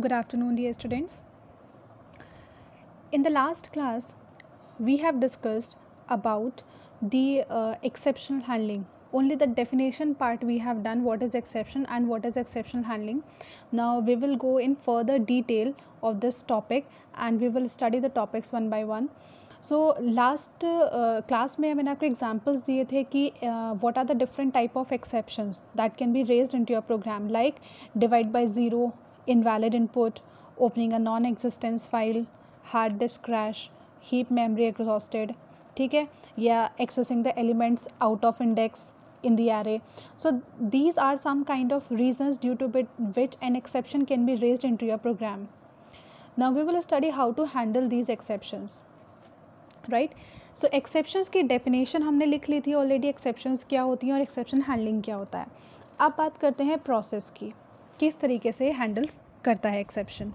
Good afternoon, dear students. In the last class, we have discussed about the uh, exceptional handling. Only the definition part we have done what is exception and what is exceptional handling. Now we will go in further detail of this topic and we will study the topics one by one. So last class में मैंने आपको examples दिए थे कि what are the different type of exceptions that can be raised into your program like divide by zero invalid input, opening a non-existence file, hard disk crash, heap memory exhausted, ठीक है या accessing the elements out of index in the array. So these are some kind of reasons due to which an exception can be raised into your program. Now we will study how to handle these exceptions. Right so exceptions की definition हमने लिख ली थी already exceptions क्या होती हैं और exception handling क्या होता है अब बात करते हैं प्रोसेस की किस तरीके से हैंडल्स करता है exception?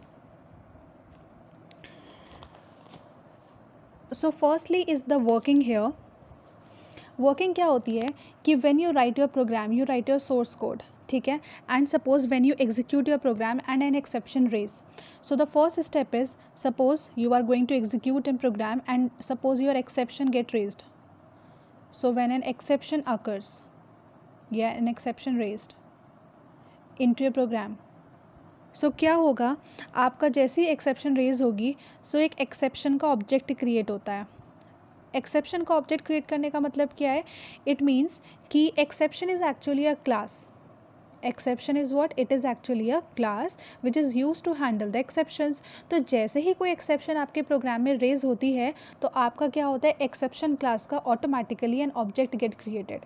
So firstly is the working here working क्या होती है कि when you write your program you write your source code ठीक है? And suppose when you execute your program and an exception raise so the first step is suppose you are going to execute an program and suppose your exception get raised so when an exception occurs या an exception raised into your program so क्या होगा? आपका जैसे ही exception raise होगी so so एक exception का object create होता है। एक्सेप्शन का ऑब्जेक्ट क्रिएट करने का मतलब क्या है? इट मीन्स कि exception is actually a class exception is what it is actually a class which is use to handle the exceptions तो जैसे ही कोई एक्सेप्शन आपके प्रोग्राम में रेज होती है तो आपका क्या होता है? एक्सेप्शन क्लास का automatically an object get created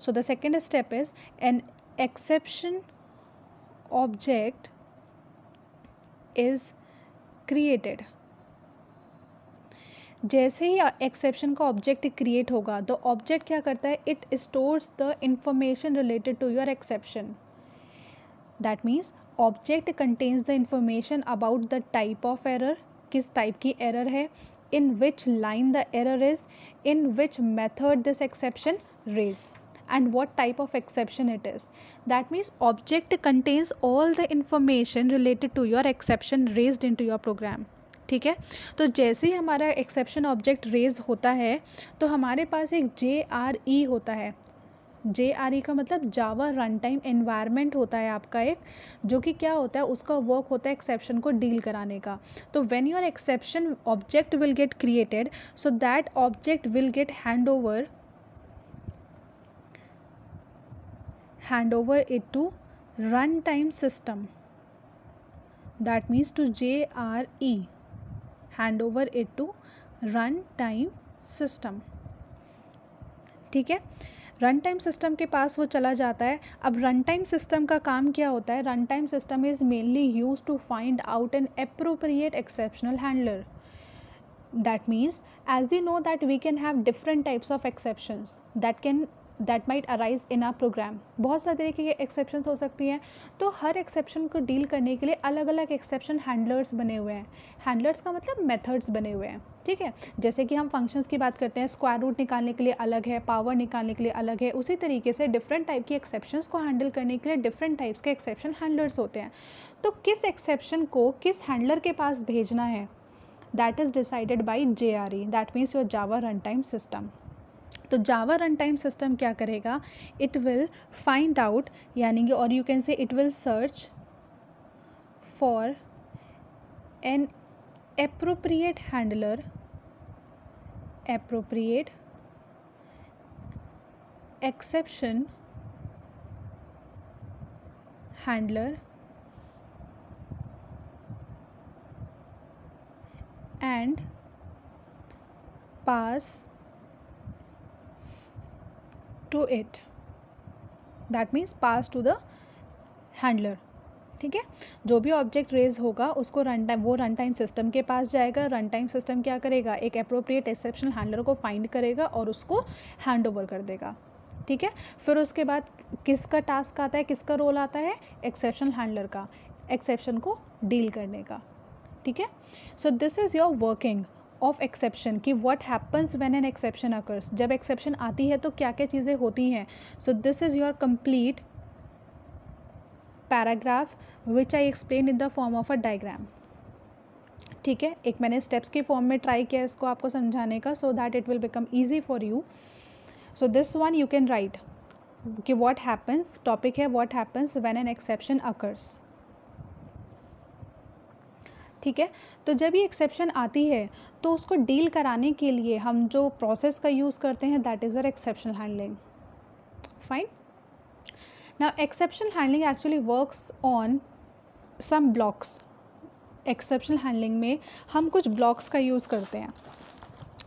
so the second step is an exception object is created जैसे ही एक्सेप्शन का ऑब्जेक्ट क्रिएट होगा द ऑब्जेक्ट क्या करता है? It stores the information related to your exception that means object contains the information about the type of error किस type की error है in which line the error is in which method this exception raise and what type of exception it is. That means object contains all the information related to your exception raised into your program. ठीक है? तो जैसे ही हमारा exception object raise होता है तो हमारे पास एक जे आर ई होता है। जे आर ई का मतलब जावा रन टाइम एनवायरमेंट होता है आपका एक, जो कि क्या होता है? उसका वर्क होता है एक्सेप्शन को डील कराने का। तो when your exception object will get created so that object will get hand over hand over it to runtime system. That means to jre hand over it to runtime system. ठीक है? Run time system के पास वो चला जाता है। अब run time system का काम क्या होता है? Run time system is mainly use to find out an appropriate exceptional handler that means as you know that we can have different types of exception that can that might arise in our program बहुत सारे तरीके के एक्सेप्शन हो सकती हैं। तो हर एक्सेप्शन को डील करने के लिए अलग अलग एक्सेप्शन हैंडलर्स बने हुए हैं। हैंडलर्स का मतलब मेथड्स बने हुए हैं। ठीक है? जैसे कि हम फ़ंक्शंस की बात करते हैं स्क्वायर रूट निकालने के लिए अलग है पावर निकालने के लिए अलग है। उसी तरीके से डिफरेंट टाइप की एक्सेप्शंस को हैंडल करने के लिए डिफरेंट टाइप्स के एक्सेप्शन हैंडलर्स होते हैं। तो किस एक्सेप्शन को किस हैंडलर के पास भेजना है? That is decided by J R E that means your Java run time system तो जावा रन टाइम सिस्टम क्या करेगा? इट विल फाइंड आउट यानी कि, और you can say it will search for an appropriate handler appropriate exception handler and pass to it that means pass to the handler ठीक है? जो भी object raise होगा, उसको रन टाइम वो रन टाइम सिस्टम के पास जाएगा। रन टाइम सिस्टम क्या करेगा? एक अप्रोप्रिएट एक्सेप्शनल हैंडलर को फाइंड करेगा और उसको हैंड ओवर कर देगा। ठीक है? फिर उसके बाद किसका टास्क आता है? किसका रोल आता है? एक्सेप्शनल हैंडलर का। एक्सेप्शन को डील करने का। ठीक है? So this is your working of exception कि what happens when an exception occurs जब एक्सेप्शन आती है तो क्या क्या चीज़ें होती हैं? So this is your complete paragraph which I explain in the form of a diagram ठीक है? एक मैंने स्टेप्स के फॉर्म में ट्राई किया इसको आपको समझाने का so that it will become easy for you so this one you can write कि वॉट हैपन्स टॉपिक है what happens when an exception occurs ठीक है? तो जब ये एक्सेप्शन आती है तो उसको डील कराने के लिए हम जो प्रोसेस का यूज़ करते हैं that is uh exception handling fine ना exception handling actually works on some blocks exception handling में हम कुछ ब्लॉक्स का यूज़ करते हैं.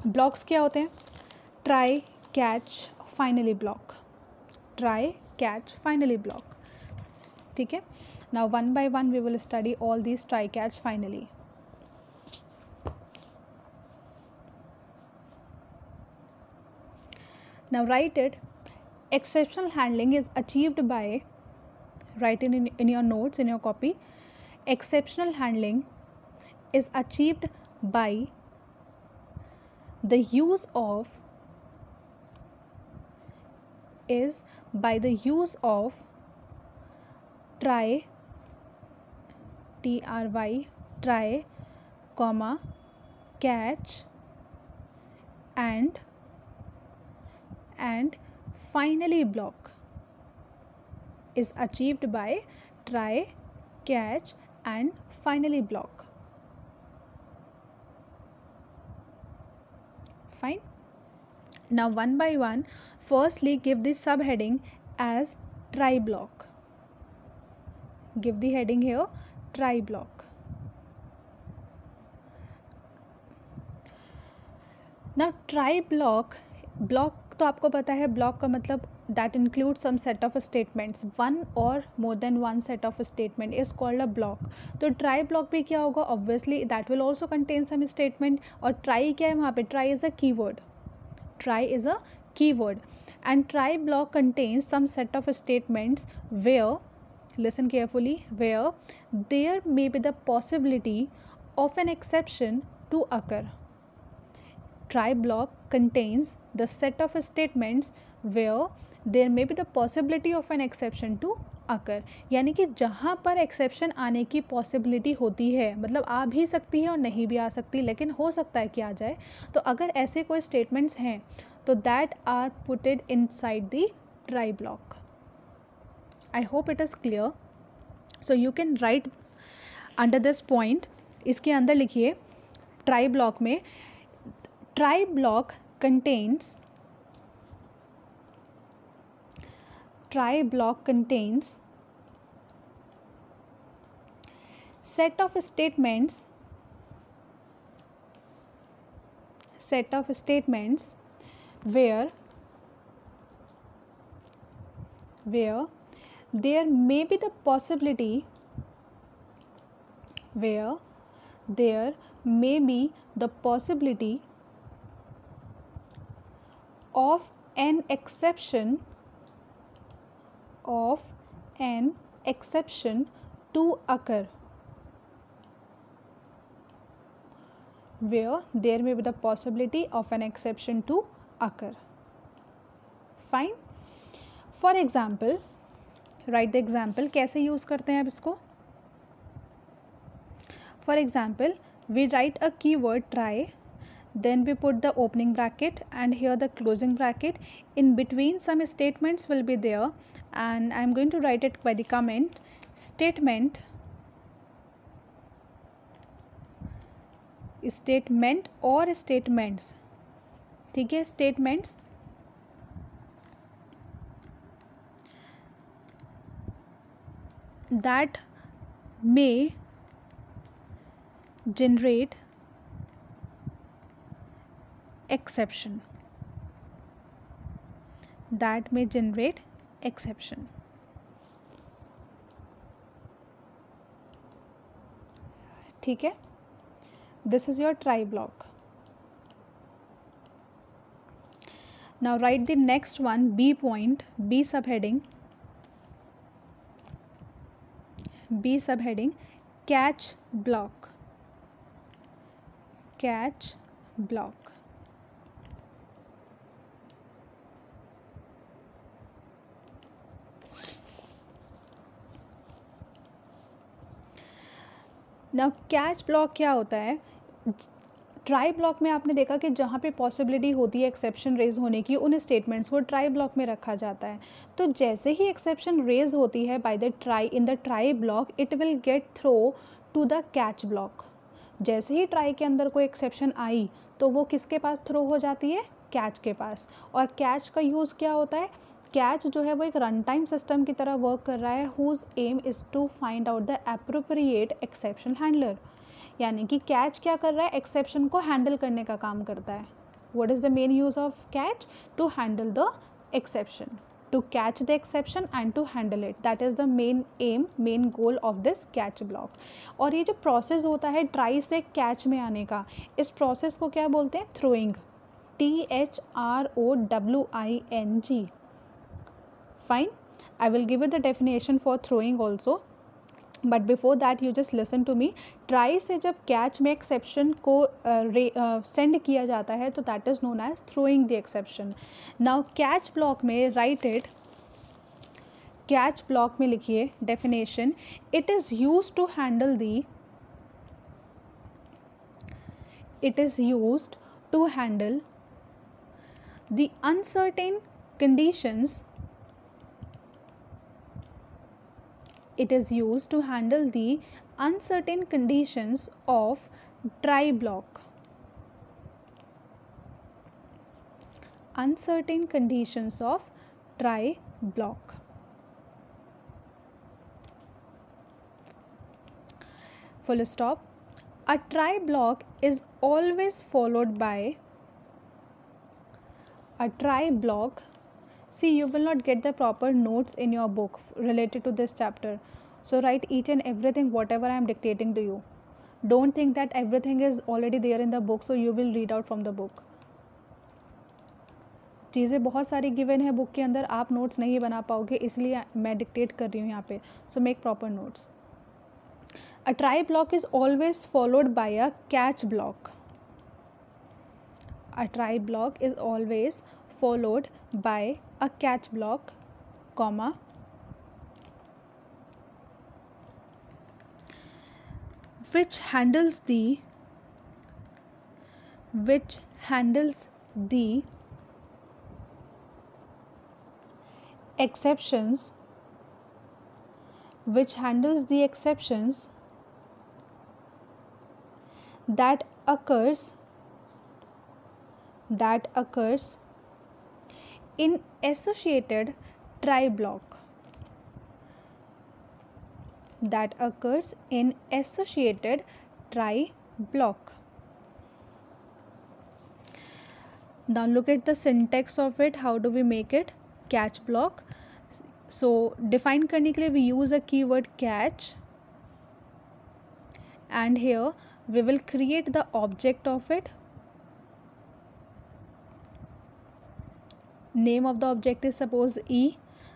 ब्लॉक्स क्या होते हैं? Try catch finally block try catch finally block ठीक है? Now one by one we will study all these try catch finally. Now write it. Exceptional handling is achieved by write it in, in your notes in your copy. Exceptional handling is achieved by the use of is by the use of try T R Y try comma catch and and finally block is achieved by try catch and finally block. Fine. Now one by one firstly give this subheading as try block. Give the heading here try block ना try block block तो आपको पता है block का मतलब that include some set of statements one और more than one set of statement is called a block तो try block भी क्या होगा? Obviously that will also contain some statement और ट्राई क्या है वहाँ पे? ट्राई इज़ अ की word try is a key word and try block contains some set of statements where listen carefully where there may be the possibility of an exception to occur. Try block contains the set of statements where there may be the possibility of an exception to occur यानी कि जहाँ पर exception आने की possibility होती है मतलब आ भी सकती है और नहीं भी आ सकती लेकिन हो सकता है कि आ जाए तो अगर ऐसे कोई स्टेटमेंट्स हैं तो that are puted inside the try block I hope it is clear so you can write under this point इसके अंदर लिखिए ट्राई ब्लॉक में try block contains try block contains set of statements, set of statements where where there may be the possibility where there may be the possibility of an exception of an exception to occur where there may be the possibility of an exception to occur. Fine. For example write the example कैसे use करते हैं आप इसको? For example we write a key word try then we put the opening bracket and here the closing bracket in between some statements will be there and I am going to write it by the comment statement statement और statements ठीक है statements that may generate exception that may generate exception ठीक है this is your try block now write the next one b point b subheading B subheading catch block. Catch block. Now catch block क्या होता है? Try block में आपने देखा कि जहाँ पे पॉसिबिलिटी होती है एक्सेप्शन रेज होने की, उन स्टेटमेंट्स को ट्राई ब्लॉक में रखा जाता है। तो जैसे ही एक्सेप्शन रेज होती है by the try in the try block it will get throw to the catch block जैसे ही ट्राई के अंदर कोई एक्सेप्शन आई तो वो किसके पास थ्रो हो जाती है? कैच के पास। और कैच का यूज़ क्या होता है? कैच जो है वो एक रन टाइम सिस्टम की तरह वर्क कर रहा है whose aim is to find out the appropriate exception handler यानी कि कैच क्या कर रहा है? एक्सेप्शन को हैंडल करने का काम करता है। What is the main use of catch to handle the exception to catch the exception and to handle it that is the main aim main goal of this catch block और ये जो process होता है try से catch में आने का, इस प्रोसेस को क्या बोलते हैं? Throwing T H R O W I N G fine I will give the definition for throwing also but before that you just listen to me try से जब कैच में एक्सेप्शन को सेंड uh, uh, किया जाता है तो that is known as throwing the exception now catch block में write it catch block में लिखिए definition it is use to handle the it is used to handle the uncertain conditions it is used to handle the uncertain conditions of try block. Uncertain conditions of try block. Full stop. A try block is always followed by a try block see you will not get the proper notes in your book related to this chapter so write each and everything whatever i am dictating to you don't think that everything is already there in the book so you will read out from the book चीज़ें बहुत सारी given है book के अंदर आप notes नहीं बना पाओगे इसलिए मैं डिक्टेट कर रही हूँ यहाँ पे so make proper notes a try block is always followed by a catch block a try block is always followed by a catch block comma. Which handles the which handles the exceptions which handles the exceptions that occurs that occurs in associated try block that occurs in associated try block. Now look at the syntax of it. How do we make it? Catch block. So define करने के लिए we use a keyword catch and here we will create the object of it name of the object is suppose e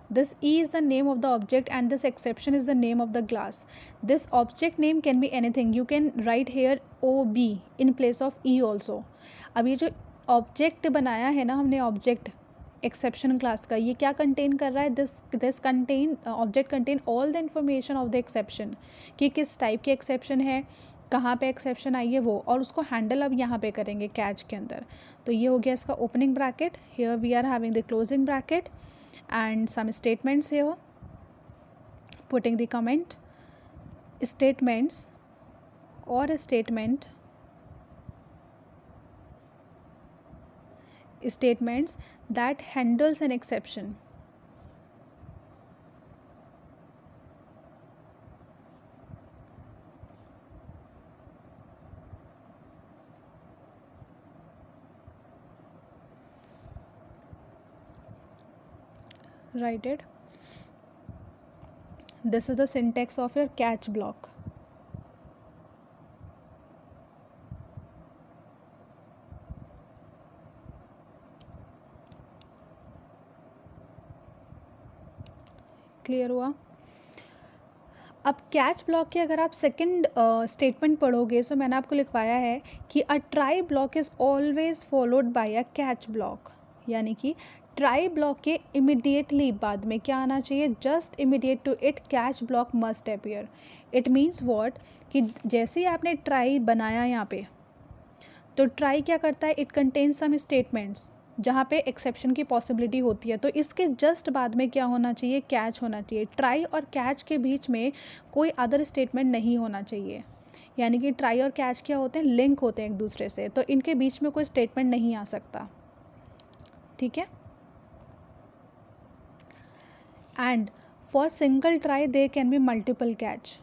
this e is the name of the object and this exception is the name of the class this object name can be anything you can write here ob in place of e also अब ये जो object बनाया है ना हमने object exception class का ये क्या कंटेन कर रहा है this this contain object contain all the information of the exception कि किस टाइप की एक्सेप्शन है कहाँ पे एक्सेप्शन आई है वो, और उसको हैंडल अब यहाँ पे करेंगे कैच के अंदर। तो ये हो गया इसका opening bracket here we are having the closing bracket and some statements here. Putting the comment. Statements. Or a statement. Statements that handles an exception. Write it. This is the syntax of your catch block. Clear हुआ? अब catch block के अगर आप second statement पढ़ोगे so मैंने आपको लिखवाया है कि a try block is always followed by a catch block यानी कि ट्राई ब्लॉक के इमिडिएटली बाद में क्या आना चाहिए? Just immediate to it catch block must appear it means what कि जैसे ही आपने ट्राई बनाया यहाँ पे तो ट्राई क्या करता है? इट कंटेन्स सम स्टेटमेंट्स जहाँ पे एक्सेप्शन की पॉसिबिलिटी होती है। तो इसके जस्ट बाद में क्या होना चाहिए? कैच होना चाहिए। ट्राई और कैच के बीच में कोई अदर स्टेटमेंट नहीं होना चाहिए। यानी कि ट्राई और कैच क्या होते हैं? लिंक होते हैं एक दूसरे से। तो इनके बीच में कोई स्टेटमेंट नहीं आ सकता। ठीक है? And for single try they can be multiple catch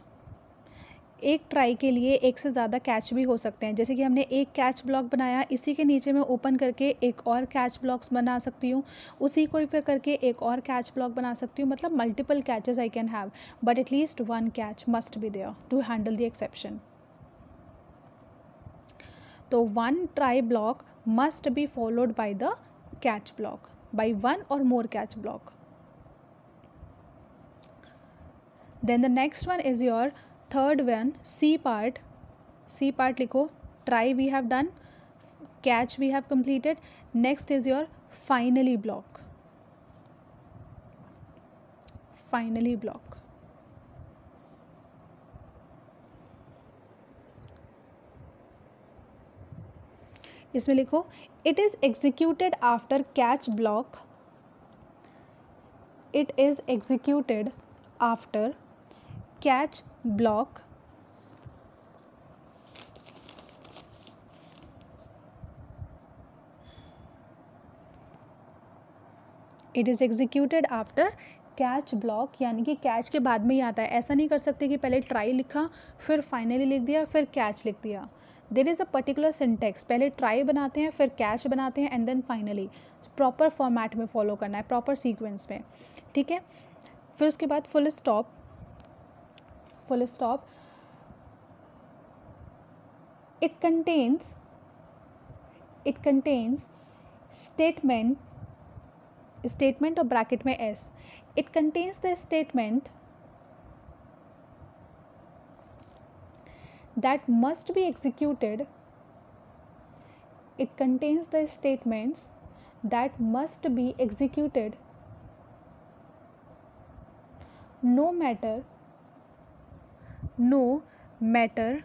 एक ट्राई के लिए एक से ज़्यादा कैच भी हो सकते हैं। जैसे कि हमने एक कैच ब्लॉक बनाया, इसी के नीचे मैं ओपन करके एक और कैच ब्लॉक्स बना सकती हूँ। उसी को फिर करके एक और कैच ब्लॉक बना सकती हूँ। मतलब multiple catches I can have but at least one catch must be there to handle the exception तो one try block must be followed by the catch block by one or more catch block then the next one is your third one C part C part लिखो. Try we have done catch we have completed next is your finally block finally block इसमें लिखो it is executed after catch block it is executed after catch block it is executed after catch block यानी कि catch के बाद में ही आता है। ऐसा नहीं कर सकते कि पहले ट्राई लिखा, फिर फाइनली लिख दिया, फिर कैच लिख दिया। There is a particular syntax पहले ट्राई बनाते हैं, फिर कैच बनाते हैं and then finally proper format में फॉलो करना है प्रॉपर सीक्वेंस में। ठीक है? फिर उसके बाद full stop full stop. It contains it contains statement statement or bracket में s. It contains the statement that must be executed. It contains the statements that must be executed. No matter no matter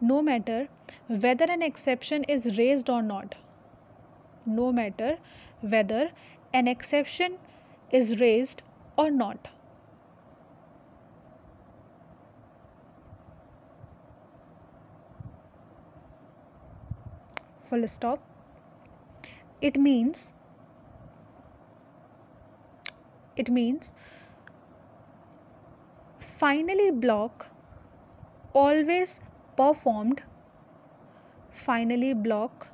no matter whether an exception is raised or not. No matter whether an exception is raised or not. Full stop. It means it means finally block always performed. Finally block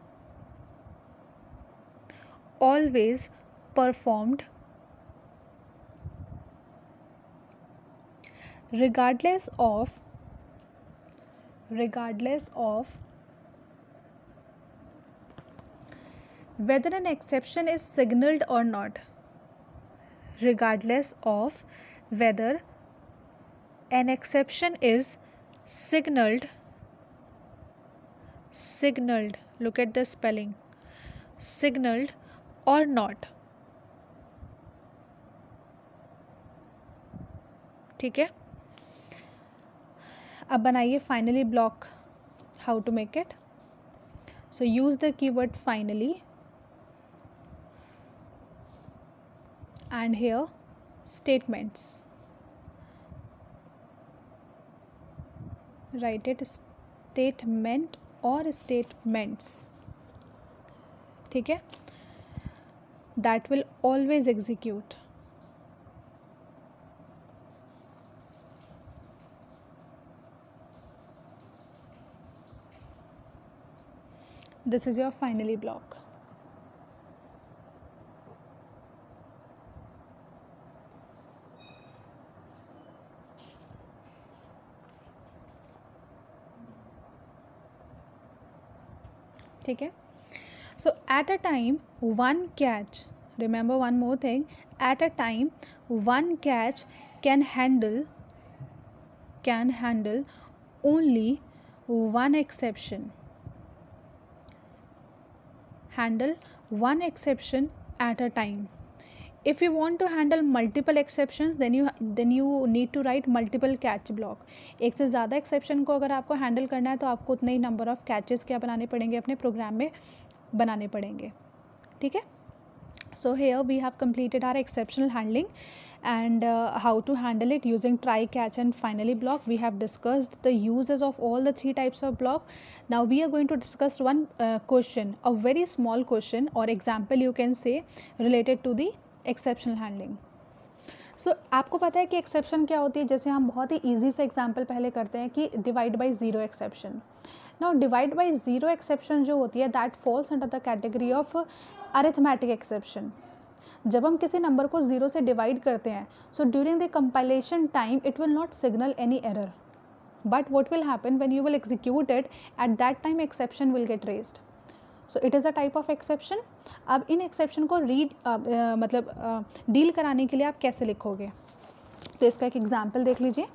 always performed. Regardless of regardless of whether an exception is signaled or not. Regardless of whether an exception is signaled signaled look at the spelling signaled or not ठीक है अब बनाइए finally block how to make it so use the keyword finally and here statements Write it statement और statements. ठीक है? That will always execute this is your finally block ठीक है? So at a time one catch remember one more thing at a time one catch can handle can handle only one exception handle one exception at a time. if you want to handle multiple exceptions then you then you need to write multiple catch block एक से ज़्यादा exception को अगर आपको handle करना है तो आपको उतने ही number of catches क्या बनाने पड़ेंगे अपने program में बनाने पड़ेंगे ठीक है so here we have completed our exceptional handling and uh, how to handle it using try catch and finally block we have discussed the uses of all the three types of block now we are going to discuss one uh, question a very small question or example you can say related to the exceptional handling so आपको पता है कि exception क्या होती है? जैसे हम बहुत ही ईजी से एग्ज़ाम्पल पहले करते हैं कि divide by zero exception now divide by zero exception जो होती है that falls under the category of arithmetic exception जब हम किसी नंबर को ज़ीरो से डिवाइड करते हैं so during the compilation time it will not signal any error but what will happen when you will execute it at that time exception will get raised so it is a type of exception अब इन exception को read uh, uh, मतलब deal uh, कराने के लिए आप कैसे लिखोगे? तो इसका एक एग्ज़ाम्पल देख लीजिए।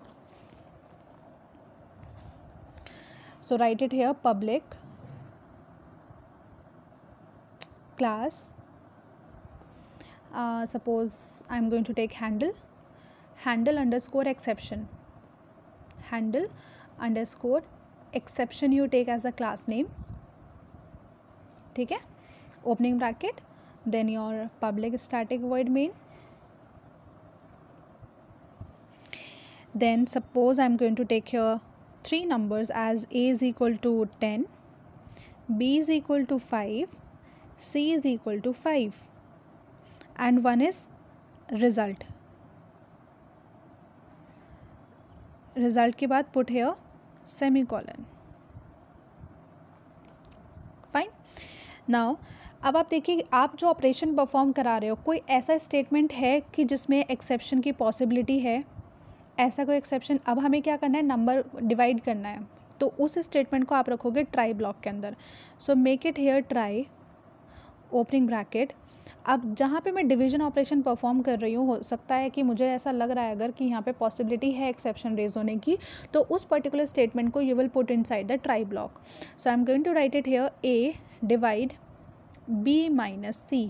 So write it here public class suppose I am going to take handle handle underscore exception handle underscore exception you take as a class name ठीक है? Opening bracket then your public static void main then suppose I am going to take your three numbers as A is equal to ten B is equal to five C is equal to five and one is result result के बाद put है semi colon now अब आप देखिए, आप जो operation perform करा रहे हो, कोई ऐसा स्टेटमेंट है कि जिसमें एक्सेप्शन की पॉसिबिलिटी है? ऐसा कोई एक्सेप्शन अब हमें क्या करना है? नंबर डिवाइड करना है। तो उस स्टेटमेंट को आप रखोगे ट्राई ब्लॉक के अंदर। So make it here try opening bracket अब जहाँ पे मैं डिवीज़न ऑपरेशन परफॉर्म कर रही हूँ, हो सकता है कि मुझे ऐसा लग रहा है अगर कि यहाँ पे पॉसिबिलिटी है एक्सेप्शन रेज होने की तो उस पर्टिकुलर स्टेटमेंट को you will put inside the try block so I am going to write it here A divide B minus C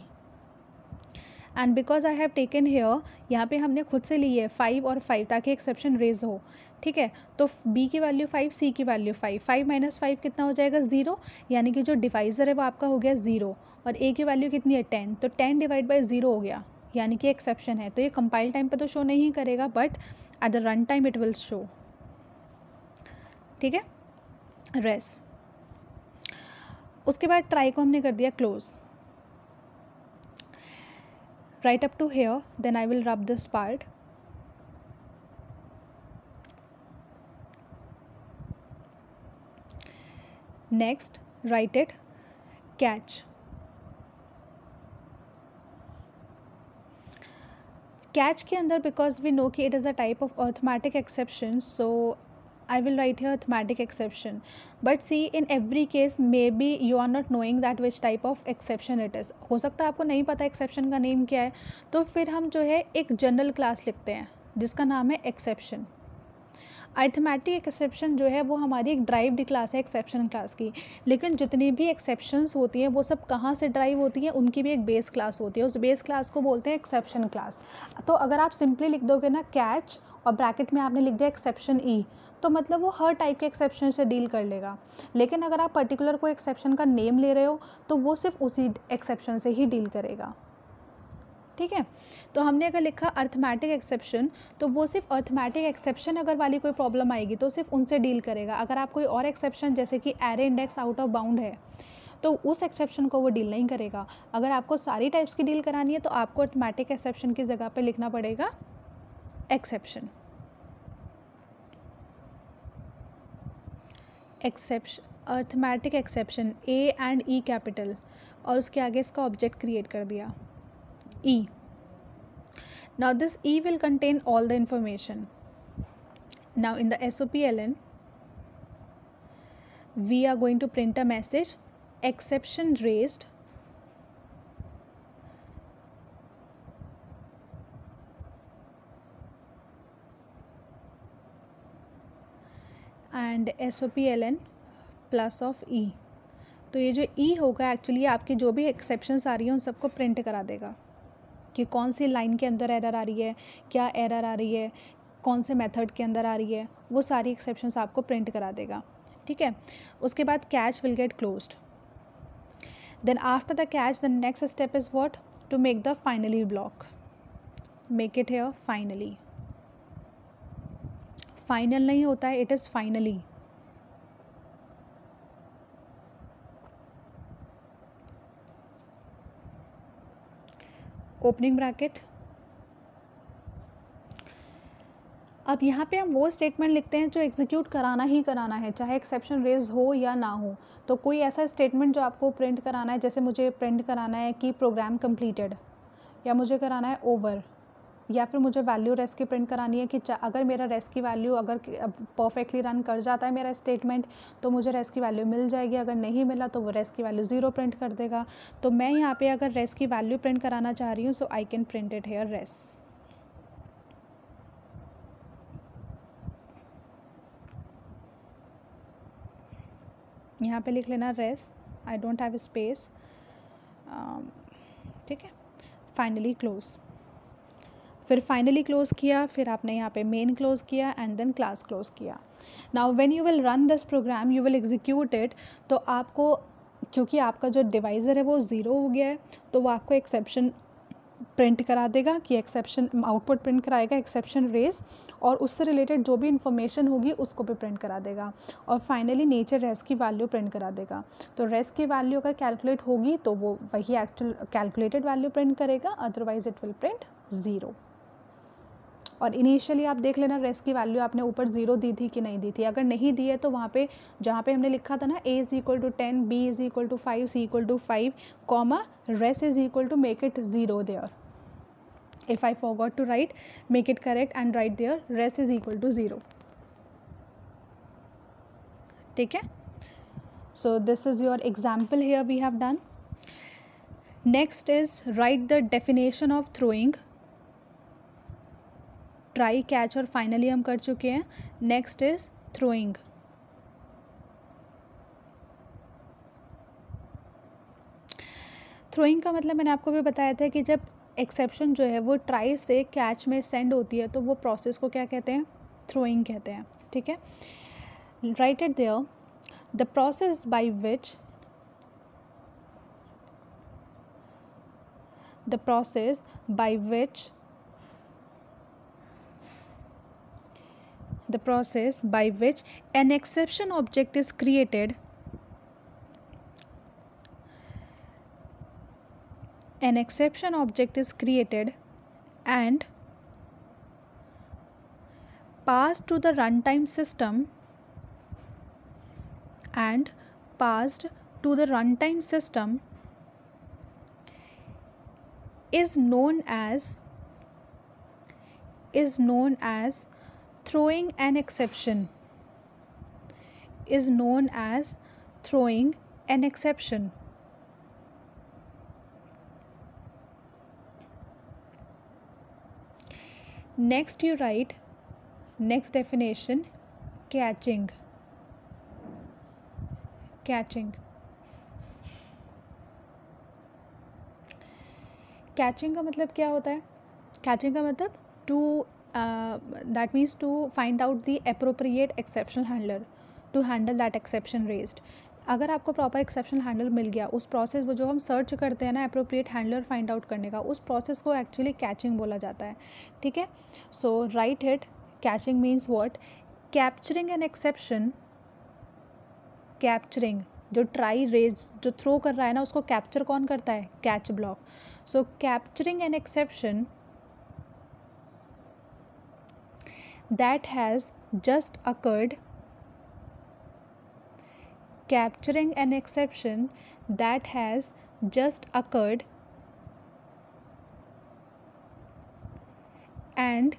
and because I have taken here यहाँ पे हमने खुद से ली है फाइव और फाइव ताकि एक्सेप्शन रेज हो. ठीक है? तो बी की वैल्यू फाइव सी की value five five minus five कितना हो जाएगा? ज़ीरो यानी कि जो डिवाइज़र है वो आपका हो गया ज़ीरो और ए की वैल्यू कितनी है? टेन तो टेन डिवाइड बाई ज़ीरो हो गया. यानी कि एक्सेप्शन है. तो ये कंपाइल टाइम पर तो शो नहीं करेगा but at the run time it will show ठीक है? रेस उसके बाद ट्राई को हमने कर दिया close write up to here then I will rub this part next write it catch catch के अंदर बिकॉज़ वी नो कि it is a type of arithmetic exception so I will write here arithmetic exception but see in every case maybe you are not knowing that which type of exception it is हो सकता है आपको नहीं पता exception का name क्या है तो फिर हम जो है एक जनरल क्लास लिखते हैं, जिसका नाम है एक्सेप्शन अर्थमेटिक एक्सेप्शन जो है, वो हमारी एक ड्राइव्ड क्लास है एक्सेप्शन क्लास की। लेकिन जितनी भी एक्सेप्शंस होती हैं, वो सब कहाँ से ड्राइव होती हैं, उनकी भी एक बेस क्लास होती है। उस बेस क्लास को बोलते हैं एक्सेप्शन क्लास तो अगर आप सिंपली लिख दोगे ना कैच और ब्रैकेट में आपने लिख दिया एक्सेप्शन ई तो मतलब वो हर टाइप के एक्सेप्शन से डील कर लेगा। लेकिन अगर आप पर्टिकुलर कोई एक्सेप्शन का नेम ले रहे हो तो वो सिर्फ़ उसी एक्सेप्शन से ही डील करेगा। ठीक है? तो हमने अगर लिखा अर्थमेटिक एक्सेप्शन तो वो सिर्फ़ अर्थमेटिक एक्सेप्शन अगर वाली कोई प्रॉब्लम आएगी तो सिर्फ़ उनसे डील करेगा। अगर आप कोई और एक्सेप्शन जैसे कि array index out of bound है तो उस एक्सेप्शन को वो डील नहीं करेगा। अगर आपको सारी टाइप्स की डील करानी है तो आपको अर्थमेटिक एक्सेप्शन की जगह पर लिखना पड़ेगा exception exception arithmetic exception A and E capital और उसके आगे इसका ऑब्जेक्ट क्रिएट कर दिया। E. Now this E will contain all the information. Now in the SOPLN, we are going to print a message exception raised and SOPLN plus of E. तो ये जो e e होगा actually आपकी जो भी exceptions आ रही हैं उन सबको प्रिंट करा देगा कि कौन सी लाइन के अंदर एरर आ रही है, क्या एरर आ रही है, कौन से मेथड के अंदर आ रही है, वो सारी एक्सेप्शंस आपको प्रिंट करा देगा। ठीक है? उसके बाद catch will get closed then after the catch the next step is what to make the finally block make it here finally final नहीं होता है it is finally opening bracket. अब यहाँ पे हम वो स्टेटमेंट लिखते हैं जो एग्जीक्यूट कराना ही कराना है, चाहे एक्सेप्शन रेज हो या ना हो। तो कोई ऐसा स्टेटमेंट जो आपको प्रिंट कराना है, जैसे मुझे प्रिंट कराना है कि प्रोग्राम कंप्लीटेड या मुझे कराना है ओवर या फिर मुझे वैल्यू रेस की प्रिंट करानी है कि अगर मेरा रेस की वैल्यू अगर परफेक्टली रन कर जाता है मेरा स्टेटमेंट तो मुझे रेस की वैल्यू मिल जाएगी। अगर नहीं मिला तो वो रेस की वैल्यू ज़ीरो प्रिंट कर देगा। तो मैं यहाँ पे अगर रेस की वैल्यू प्रिंट कराना चाह रही हूँ so I can print it here res यहाँ पे लिख लेना res I don't have space ठीक है? फाइनली क्लोज़ फिर फाइनली क्लोज़ किया, फिर आपने यहाँ पे मेन क्लोज़ किया एंड देन क्लास क्लोज़ किया। Now when you will run this program you will execute it तो आपको, क्योंकि आपका जो डिवाइज़र है वो ज़ीरो हो गया है तो वो आपको एक्सेप्शन प्रिंट करा देगा कि एक्सेप्शन आउटपुट प्रिंट कराएगा एक्सेप्शन रेस और उससे रिलेटेड जो भी इंफॉर्मेशन होगी, उसको भी प्रिंट करा देगा। और फाइनली नेचर रेस की वैल्यू प्रिंट करा देगा। तो रेस की वैल्यू अगर कैलकुलेट होगी तो वो वही एक्चुअल कैलकुलेटेड वैल्यू प्रिंट करेगा otherwise it will print zero और इनिशियली आप देख लेना रेस की वैल्यू आपने ऊपर ज़ीरो दी थी कि नहीं दी थी। अगर नहीं दी है तो वहाँ पे, जहाँ पे हमने लिखा था ना A is equal to ten B is equal to five C equal to five comma res is equal to make it zero there if I forgot to write make it correct and write there res is equal to zero ठीक है? So this is your example here we have done next is write the definition of throwing try catch और finally हम कर चुके हैं। Next is throwing throwing का मतलब मैंने आपको भी बताया था कि जब एक्सेप्शन जो है वो ट्राई से कैच में सेंड होती है तो वो प्रोसेस को क्या कहते हैं? थ्रोइंग कहते हैं, ठीक है? Write at there the process by which the process by which the process by which an exception object is created. An exception object is created and passed to the runtime system and passed to the runtime system is known as is known as throwing an exception is known as throwing an exception next you write next definition catching catching catching का मतलब क्या होता है catching का मतलब to that means to find out the appropriate exceptional handler to handle that exception raised अगर आपको proper exception handle मिल गया, उस प्रोसेस वो जो हम सर्च करते हैं ना अप्रोप्रिएट हैंडलर फाइंड आउट करने का, उस प्रोसेस को एक्चुअली कैचिंग बोला जाता है। ठीक है? So write it catching means what capturing an exception capturing जो ट्राई रेज जो थ्रो कर रहा है ना, उसको कैप्चर कौन करता है? Catch block so capturing an exception that has just occurred, capturing an exception that has just occurred, and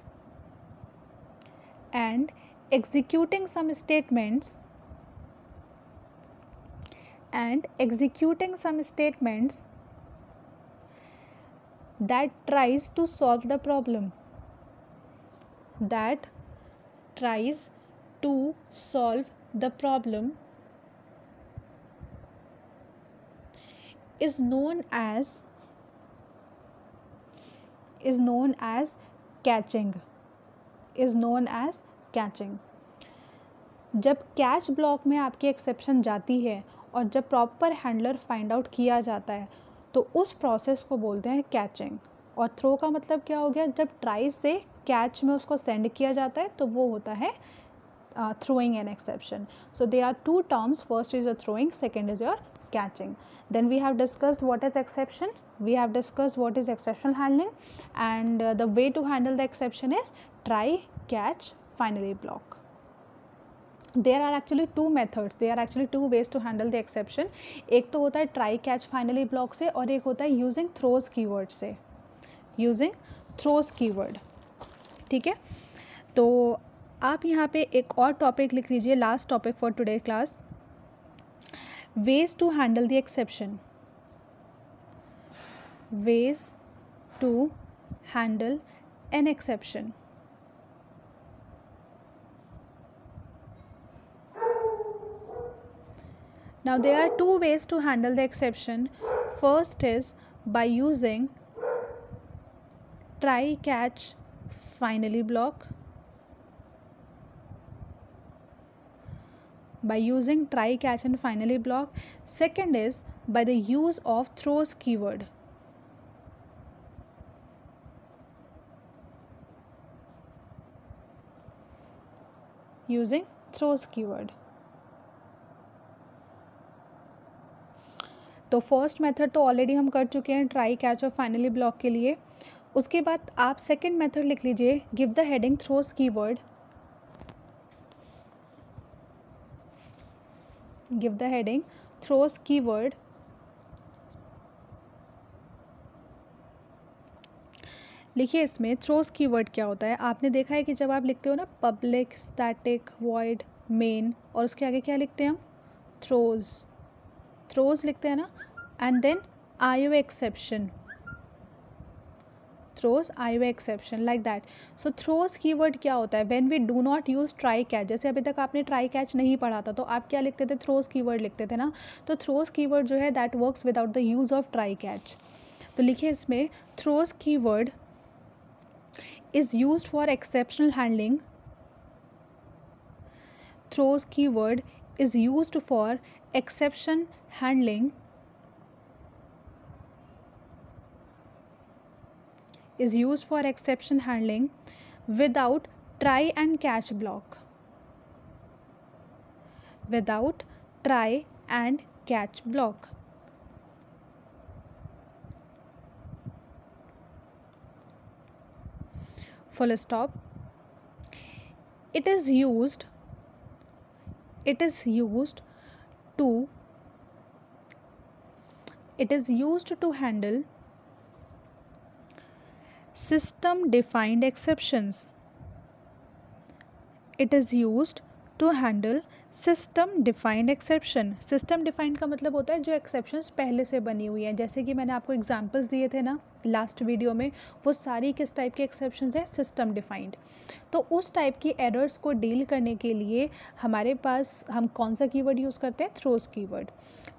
and executing some statements and executing some statements that tries to solve the problem that tries to solve the problem, is known as, is known as catching, is known as catching. जब catch block में आपकी exception जाती है और जब proper handler find out किया जाता है तो उस प्रोसेस को बोलते हैं कैचिंग और थ्रो का मतलब क्या हो गया? जब ट्राई से कैच में उसको सेंड किया जाता है तो वो होता है throwing an exception so they are two terms first is a throwing second is your catching then we have discussed what is exception we have discussed what is exceptional handling and uh, the way to handle the exception is try catch finally block there are actually two methods there are actually two ways to handle the exception एक तो होता है try catch finally block से और एक होता है using throws keyword से using throws keyword ठीक है? तो आप यहाँ पे एक और टॉपिक लिख लीजिए last topic for today class ways to handle the exception ways to handle an exception now they are two ways to handle the exception first is by using try catch finally block by using try catch and finally block second is by the use of throws keyword using throws keyword तो first method तो already हम कर चुके हैं try catch और finally block के लिए उसके बाद आप सेकेंड मेथड लिख लीजिए give the heading throws keyword give the heading throws keyword. लिखिए इसमें थ्रोस कीवर्ड क्या होता है। आपने देखा है कि जब आप लिखते हो ना पब्लिक स्टैटिक वॉइड मेन और उसके आगे क्या लिखते हैं हम? थ्रोज थ्रोज लिखते हैं ना and then I exception throws I way exception like that so throws keyword क्या होता है? When we do not use try catch जैसे अभी तक आपने ट्राई कैच नहीं पढ़ा था तो आप क्या लिखते थे? थ्रोज कीवर्ड लिखते थे ना? तो थ्रोज कीवर्ड जो है that works without the use of try catch तो लिखिए इसमें throws keyword is used for exceptional handling. Throws keyword is use for exception handling. Is used for exception handling without try and catch block. Without try and catch block. Full stop. It is used it is used to it is used to handle system defined exceptions. It is used to handle system defined exception system defined का मतलब होता है जो exceptions पहले से बनी हुई हैं। जैसे कि मैंने आपको एग्जांपल्स दिए थे ना लास्ट वीडियो में, वो सारी किस टाइप के एक्सेप्शंस हैं? सिस्टम डिफाइंड तो उस टाइप की एरर्स को डील करने के लिए हमारे पास हम कौन सा कीवर्ड यूज़ करते हैं? थ्रोज कीवर्ड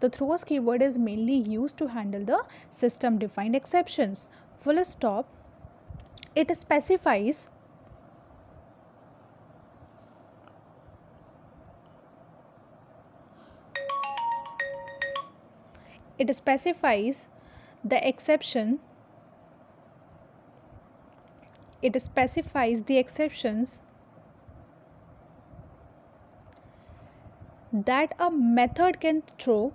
तो throws keyword is mainly use to handle the system defined exceptions full stop it specifies it specifies the exception it specifies the exceptions that a method can throw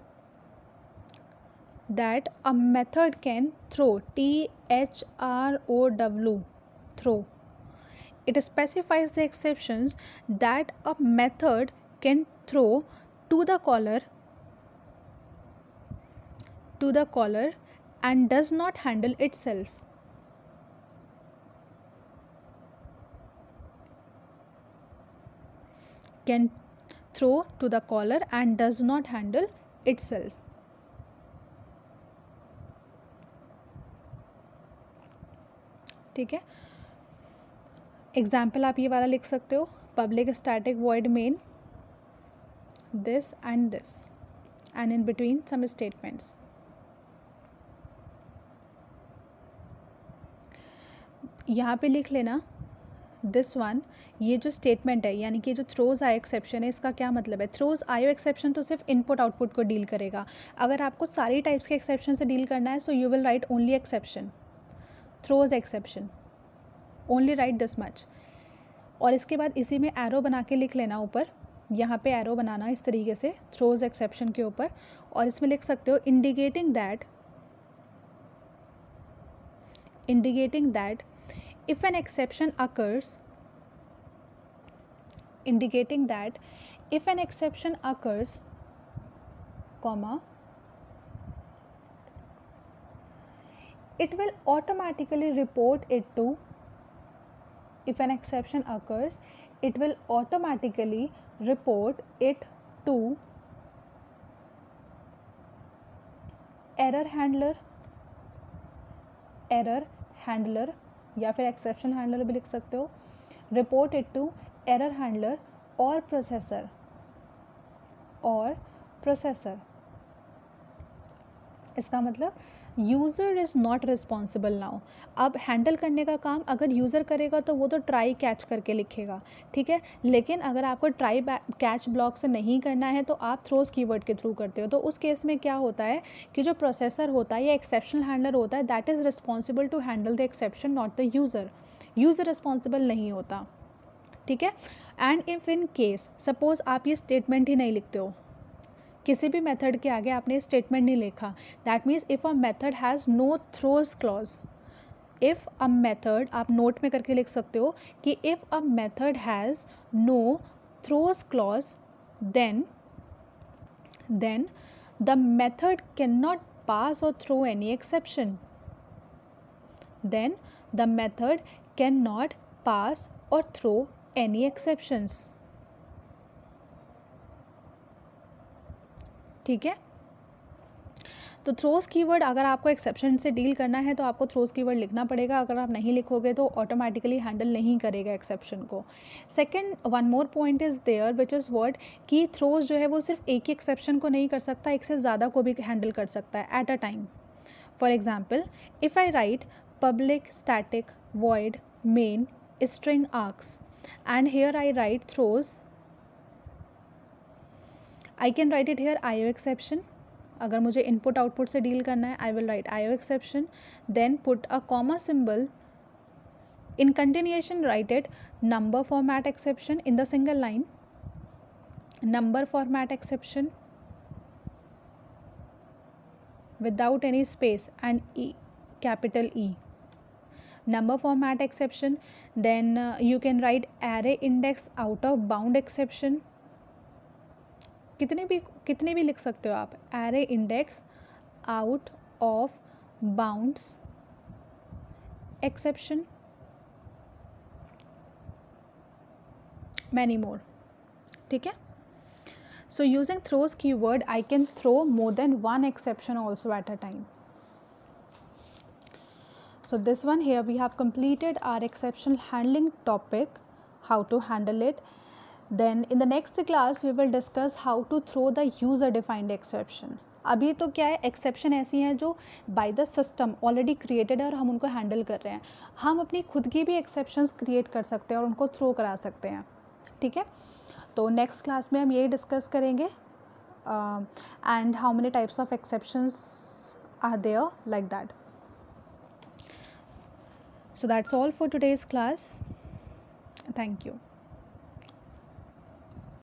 that a method can throw T H R O W throw. It specifies the exceptions that a method can throw to the caller to the caller and does not handle itself. Can throw to the caller and does not handle itself. ठीक है? Example आप ये वाला लिख सकते हो public static void main this and this and in between some statements यहाँ पे लिख लेना दिस वन ये जो स्टेटमेंट है, यानी कि जो थ्रोज आयो एक्सेप्शन है, इसका क्या मतलब है? थ्रोज आयो एक्सेप्शन तो सिर्फ़ इनपुट आउटपुट को डील करेगा। अगर आपको सारी टाइप्स के एक्सेप्शन से डील करना है so you will write only exception throws exception only write this much और इसके बाद इसी में एरो बना के लिख लेना ऊपर। यहाँ पे एरो बनाना इस तरीके से थ्रोज एक्सेप्शन के ऊपर। और इसमें लिख सकते हो indicating that indicating that if an exception occurs, indicating that if an exception occurs, comma it will automatically report it to if an exception occurs it will automatically report it to error handler error handler या फिर exception handler भी लिख सकते हो report it to error handler or processor or processor इसका मतलब user is not responsible now. अब handle करने का काम अगर यूज़र करेगा तो वो तो ट्राई कैच करके लिखेगा, ठीक है? लेकिन अगर आपको ट्राई कैच ब्लॉक से नहीं करना है तो आप थ्रोज कीवर्ड के थ्रू करते हो। तो उस केस में क्या होता है कि जो प्रोसेसर होता है या एक्सेप्शन हैंडलर होता है, that is responsible to handle the exception, not the user. User responsible नहीं होता, ठीक है? And if in case, suppose आप ये स्टेटमेंट ही नहीं लिखते हो किसी भी मेथड के आगे आपने स्टेटमेंट नहीं लिखा। That means if a method has no throws clause if a method आप नोट में करके लिख सकते हो कि if a method has no throws clause then then the method can not pass or throw any exception then the method can not pass or throw any ठीक है? तो थ्रोज कीवर्ड अगर आपको एक्सेप्शन से डील करना है तो आपको थ्रोज कीवर्ड लिखना पड़ेगा। अगर आप नहीं लिखोगे तो ऑटोमेटिकली हैंडल नहीं करेगा एक्सेप्शन को। Second one more point is there which is word कि थ्रोज जो है, वो सिर्फ़ एक ही एक्सेप्शन को नहीं कर सकता, एक से ज़्यादा को भी हैंडल कर सकता है at a time for example if I write public static void main string args and here I write throws I can write it here I O exception अगर मुझे इनपुट आउटपुट से डील करना है I will write I O exception then put a comma symbol in continuation write it number format exception in the single line number format exception without any space and e capital e number format exception then uh, you can write array index out of bound exception कितने भी कितने भी लिख सकते हो आप। Array index out of bounds exception many more ठीक है? So using throws keyword I can throw more than one exception also at a time so, this one here, we have completed our exceptional handling topic, how to handle it. Then in the next class, we will discuss how to throw the user defined exception. अभी तो क्या है exception ऐसी हैं जो by the system already created है और हम उनको हैंडल कर रहे हैं। हम अपनी खुद की भी एक्सेप्शंस क्रिएट कर सकते हैं और उनको थ्रो करा सकते हैं। ठीक है? तो नेक्स्ट क्लास में हम यही डिस्कस करेंगे। And how many types of exceptions are there like that so that's all for today's class. Thank you.